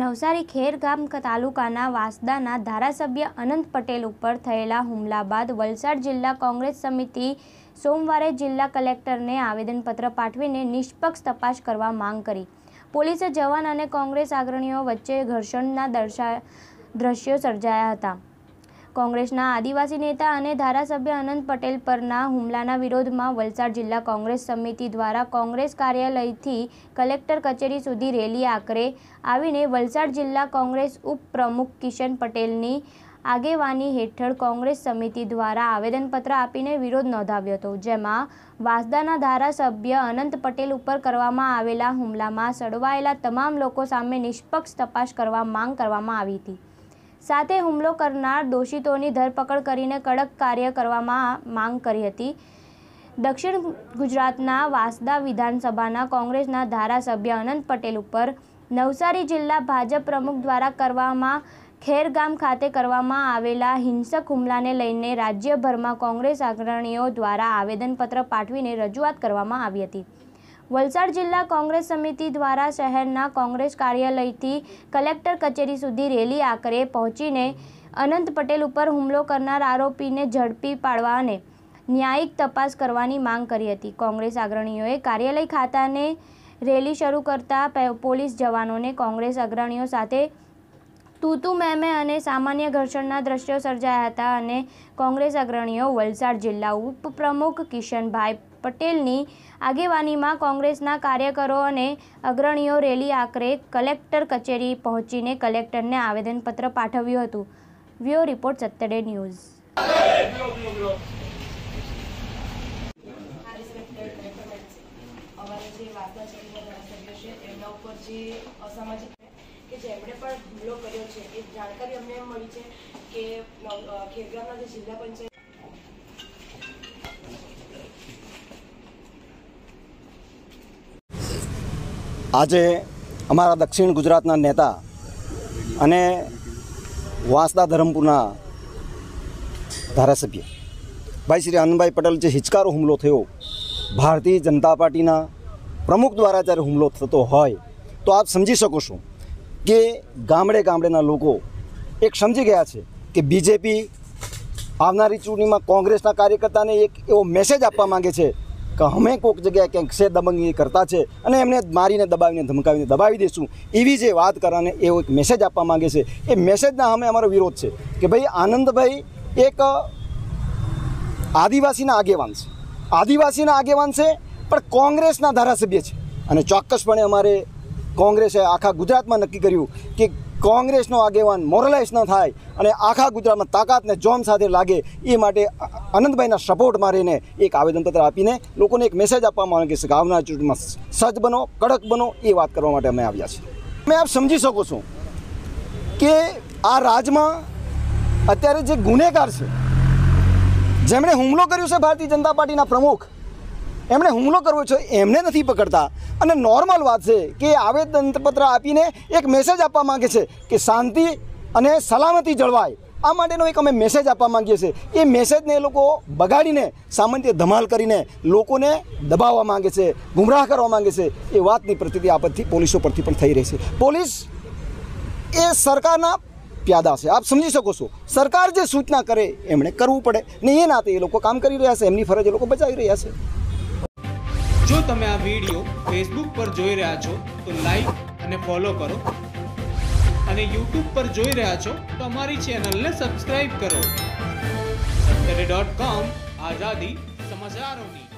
નવસારી ખેરગામ તાલુકાના વાસદાના ધારાસભ્ય અનંત પટેલ ઉપર થયેલા હુમલા બાદ વલસાડ જિલ્લા કોંગ્રેસ સમિતિ સોમવારે જિલ્લા કલેક્ટરને આવેદનપત્ર પાઠવીને નિષ્પક્ષ તપાસ કરવા માંગ કરી. પોલીસે જવાન અને કોંગ્રેસ અગ્રણીઓ વચ્ચે ઘર્ષણના દર્શા, દ્રશ્યો સર્જાયા હતા. કોંગ્રેસના આદિવાસી નેતા અને ધારાસભ્ય અનંત પટેલ પરના હુમલાના વિરોધમાં વલસાડ જિલ્લા કોંગ્રેસ સમિતિ દ્વારા કોંગ્રેસ કાર્યાલયથી કલેક્ટર કચેરી સુધી રેલી આકરે આવીને વલસાડ જિલ્લા કોંગ્રેસ ઉપપ્રમુખ કિશન પટેલની આગેવાની હેઠળ કોંગ્રેસ સમિતિ દ્વારા આવેદનપત્ર આપીને વિરોધ નોંધાવ્યો હતો, જેમાં વાસદાના ધારાસભ્ય અનંત પટેલ ઉપર કરવામાં આવેલા હુમલામાં સડવાયેલા તમામ લોકો સામે નિષ્પક્ષ તપાસ કરવા માંગ કરવામાં આવી હતી. સાથે હુમલો કરનાર દોષિતોની ધરપકડ કરીને કડક કાર્ય કરવામાં માંગ કરી હતી. દક્ષિણ ગુજરાતના વાસદા વિધાનસભાના કોંગ્રેસના ધારાસભ્ય અનંત પટેલ ઉપર નવસારી જિલ્લા ભાજપ પ્રમુખ દ્વારા કરવામાં ખેરગામ ખાતે કરવામાં આવેલા હિંસક હુમલાને લઈને રાજ્યભરમાં કોંગ્રેસ અગ્રણીઓ દ્વારા આવેદનપત્ર પાઠવીને રજૂઆત કરવામાં આવી હતી. વલસાડ જિલ્લા કોંગ્રેસ સમિતિ દ્વારા શહેરના કોંગ્રેસ કાર્યાલયથી કલેક્ટર કચેરી સુધી રેલી આકરે પહોંચીને અનંત પટેલ ઉપર હુમલો કરનાર આરોપીને ઝડપી પાડવા અને ન્યાયિક તપાસ કરવાની માંગ કરી હતી. કોંગ્રેસ અગ્રણીઓએ કાર્યાલય ખાતાને રેલી શરૂ કરતા પોલીસ જવાનોને કોંગ્રેસ અગ્રણીઓ સાથે તૂતુ મેમે અને સામાન્ય ઘર્ષણના દ્રશ્યો સર્જાયા હતા અને કોંગ્રેસ અગ્રણીઓ વલસાડ જિલ્લા ઉપપ્રમુખ કિશનભાઈ પટેલની આગેવાનીમાં કોંગ્રેસના કાર્યકરો અને અગ્રણીઓ રેલી આકરે કલેક્ટર કચેરી પહોંચીને કલેક્ટરને આવેદનપત્ર પાઠવ્યું હતું. View report Saturday news. જાણકારી અમને મળી છે કે ખેરગામના જે જિલ્લા પંચાયત આજે અમારા દક્ષિણ ગુજરાતના નેતા અને વાંસદા ધરમપુરના ધારાસભ્ય. ભાઈ શ્રી આનંદભાઈ પટેલ જે હિચકારો હુમલો થયો, ભારતીય જનતા પાર્ટીના પ્રમુખ દ્વારા જ્યારે હુમલો થતો હોય, તો આપ સમજી શકો છો કે ગામડે ગામડેના લોકો એક સમજી ગયા છે કે બીજેપી આવનારી ચૂંટણીમાં કોંગ્રેસના કાર્યકર્તાને એક એવો મેસેજ આપવા માંગે છે કે અમે કોઈક જગ્યાએ ક્યાંક છે દબંગી કરતા છે અને એમને મારીને દબાવીને ધમકાવીને દબાવી દઈશું. એવી જે વાત કરવાને એવો એક મેસેજ આપવા માંગે છે. એ મેસેજના અમે અમારો વિરોધ છે કે ભાઈ, આનંદભાઈ એક આદિવાસીના આગેવાન છે. આદિવાસીના આગેવાન છે, પણ કોંગ્રેસના ધારાસભ્ય છે. અને ચોક્કસપણે અમારે કોંગ્રેસે આખા ગુજરાતમાં નક્કી કર્યું કે કોંગ્રેસનો આગેવાન મોરલાઇઝ ન થાય અને આખા ગુજરાતમાં તાકાતને જોમ સાથે લાગે, એ માટે આનંદભાઈના સપોર્ટમાં રહીને એક આવેદનપત્ર આપીને લોકોને એક મેસેજ આપવા આવે કે આવનાર ચૂંટણીમાં સજ્જ બનો, કડક બનો, એ વાત કરવા માટે અમે આવ્યા છીએ. તમે આપ સમજી શકો છો કે આ રાજમાં અત્યારે જે ગુનેગાર છે, જેમણે હુમલો કર્યો છે ભારતીય જનતા પાર્ટીના પ્રમુખ એમણે હુમલો કરવો છે, એમને નથી પકડતા. અને નોર્મલ વાત છે કે આવેદનપત્ર આપીને એક મેસેજ આપવા માંગે છે કે શાંતિ અને સલામતી જળવાય. આ માટેનો એક અમે મેસેજ આપવા માંગીએ છીએ. એ મેસેજને એ લોકો બગાડીને, સામાન્ય ધમાલ કરીને લોકોને દબાવવા માંગે છે, ગુમરાહ કરવા માંગે છે. એ વાતની પ્રતિતિ આપત્તિ પોલીસો પરથી પણ થઈ રહી છે. પોલીસ એ સરકારના પ્યાદા છે. આપ સમજી શકો છો. સરકાર જે સૂચના કરે, એમણે કરવું પડે. ને એ નાતે એ લોકો કામ કરી રહ્યા છે. એમની ફરજ એ લોકો બજાવી રહ્યા છે. જો તમે આ વીડિયો ફેસબુક પર જોઈ રહ્યા છો, તો લાઈક અને ફોલો કરો. અને યુટ્યુબ પર જોઈ રહ્યા છો, તો અમારી ચેનલને સબસ્ક્રાઈબ કરો. સત્તરે ડોટ કોમ આઝાદી સમાચારોની.